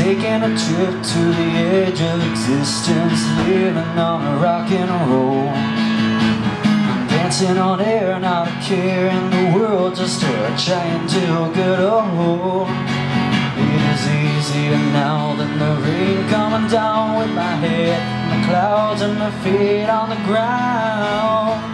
Taking a trip to the edge of existence Living on a rock and roll. I'm Dancing on air, not a care in the world Just uh, trying to get a hold. It is easier now than the rain coming down With my head in the clouds and my feet on the ground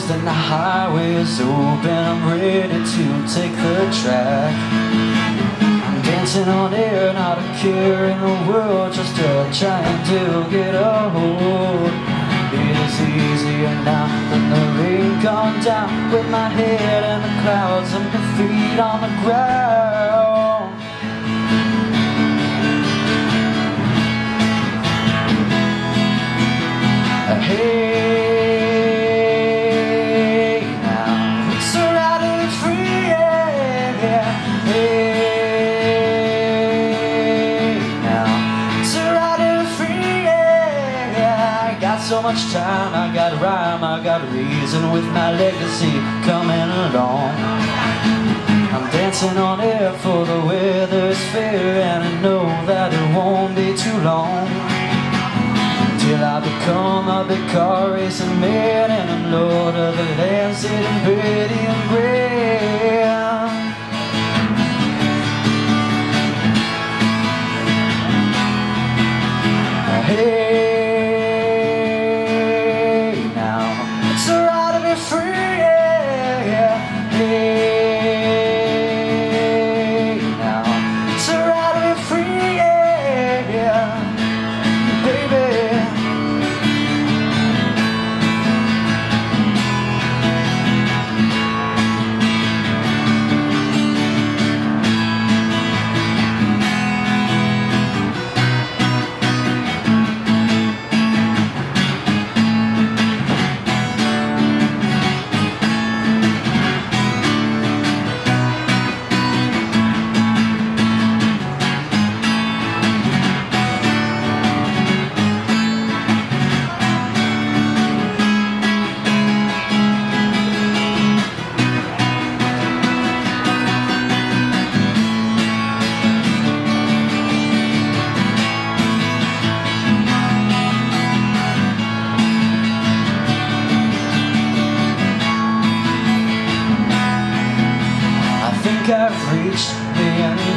closed and the highway is open. I'm ready to take the track. I'm dancing on air, not a care in the world Just trying to get a hold. It is easier now than the rain coming down With my head in the clouds and my feet on the ground so much time. I got rhyme, I got reason with my legacy coming along. I'm dancing on air for the weather's fair And I know that it won't be too long Till I become a big car racing man And I'm lord of the land sitting pretty and grand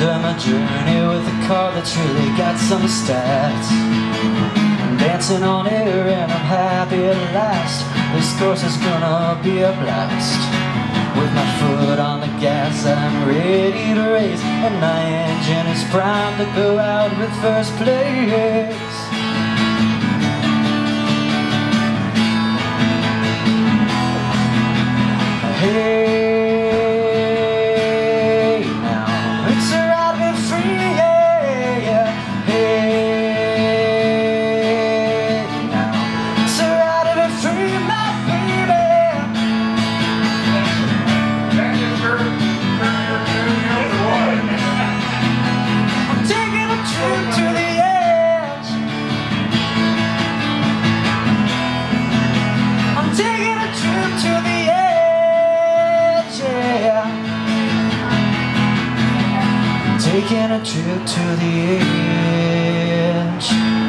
end my journey with a car that's really got some stats. I'm dancing on air and I'm happy at last. This course is gonna be a blast. With my foot on the gas I'm ready to race And my engine is primed to go out with first place taking a trip to the edge